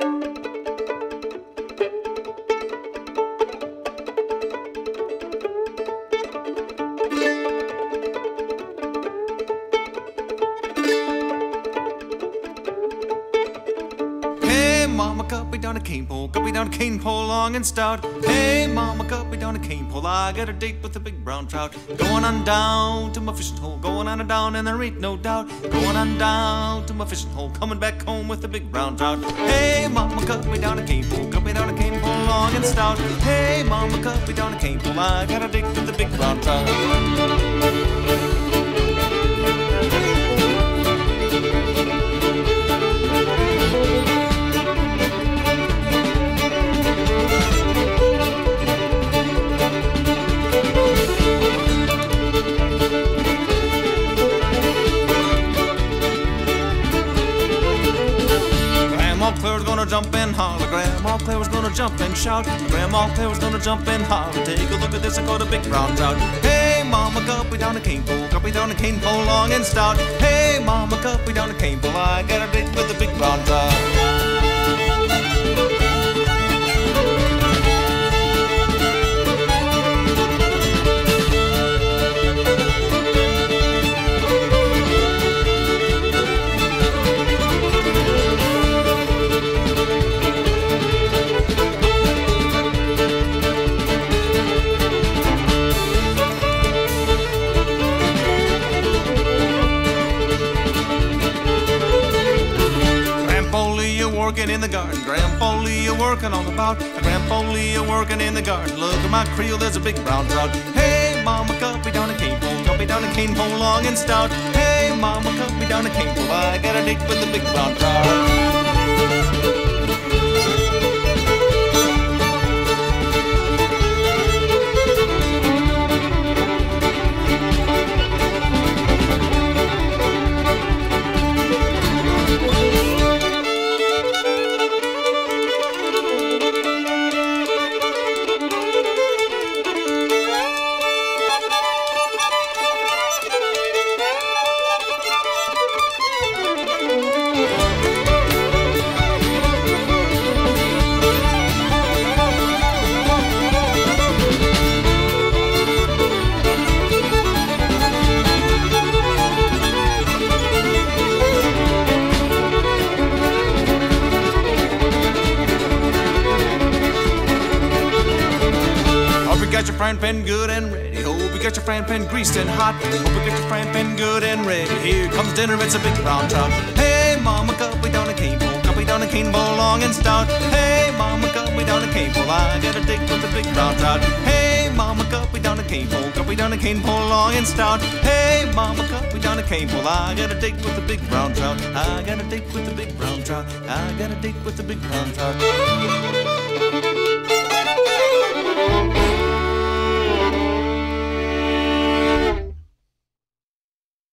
Thank you. Mama, cut me down a cane pole, cut me down a cane pole long and stout. Hey, mama, cut me down a cane pole, I got a date with a big brown trout. Going on down to my fishing hole, going on and down, and there ain't no doubt. Going on down to my fishing hole, coming back home with a big brown trout. Hey, mama, cut me down a cane pole, cut me down a cane pole long and stout. Hey, mama, cut me down a cane pole, I got a date with a big brown trout. Jump and holler. Grandma Claire was gonna jump and shout. Grandma Claire was gonna jump and holler. Take a look at this, I caught a big brown trout. Hey, mama, me down a cane pole. Me down a cane pole long and stout. Hey, mama, me down a cane pole. I got a date with a big brown trout. Working in the garden. Grandpa Lee working all about. Grandpa Lee working in the garden. Look at my creel, there's a big brown trout. Hey, mama, cut me down a cane pole. Cut me down a cane pole long and stout. Hey, mama, cut me down a cane pole. I got a date with the big brown trout. Got your frying pan good and ready. Hope you got your frying pan greased and hot. Hope you got your frying pan good and ready. Here comes dinner, it's a big brown trout. Hey, mama, cut me down a cane pole. Cut me down a cane pole long and stout. Hey, mama, cut me down a cane pole. I got a date with a big brown trout. Hey, mama, cut me down a cane pole. Cut me down a cane pole long and stout. Hey, mama, cut me down a cane pole. I got a date with a big brown trout. I got a date with a big brown trout. I got a date with a big brown trout.